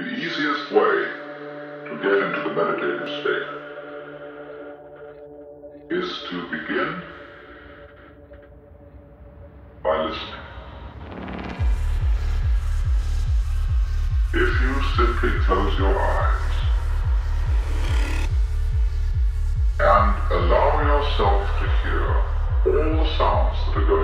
The easiest way to get into the meditative state is to begin by listening. If you simply close your eyes and allow yourself to hear all the sounds that are going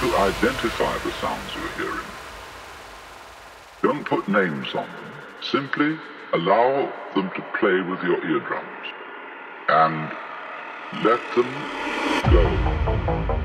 to identify the sounds you're hearing. Don't put names on them. Simply allow them to play with your eardrums and let them go.